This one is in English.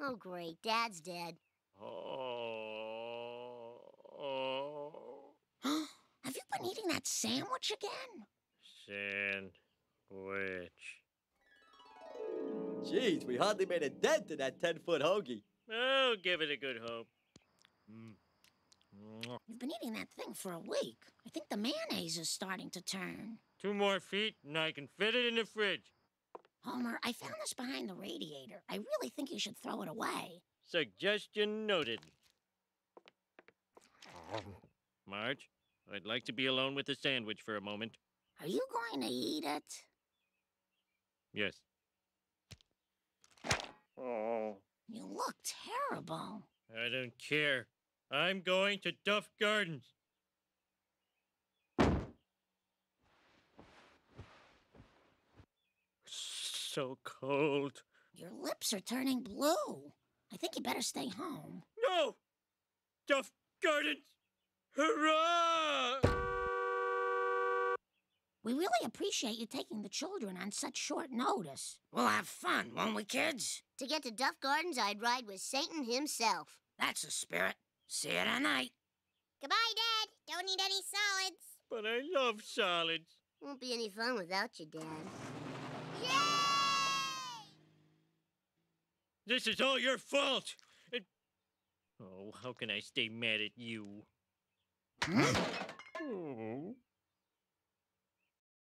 Oh, great. Dad's dead. Oh. Have you been eating that sandwich again? Sandwich. Jeez, we hardly made a dent in that 10 foot hoagie. Oh, give it a good hope. Mm. You've been eating that thing for a week. I think the mayonnaise is starting to turn. Two more feet, and I can fit it in the fridge. Homer, I found this behind the radiator. I really think you should throw it away. Suggestion noted. Marge, I'd like to be alone with the sandwich for a moment. Are you going to eat it? Yes. Oh. You look terrible. I don't care. I'm going to Duff Gardens. So cold. Your lips are turning blue. I think you better stay home. No! Duff Gardens! Hurrah! We really appreciate you taking the children on such short notice. We'll have fun, won't we, kids? To get to Duff Gardens, I'd ride with Satan himself. That's the spirit. See you tonight. Goodbye, Dad. Don't need any solids. But I love solids. Won't be any fun without you, Dad. This is all your fault. It... Oh, how can I stay mad at you?